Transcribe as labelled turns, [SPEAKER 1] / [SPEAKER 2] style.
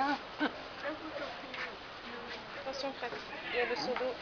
[SPEAKER 1] Non. Hein. Attention, Fred. Il y a le seau d'eau.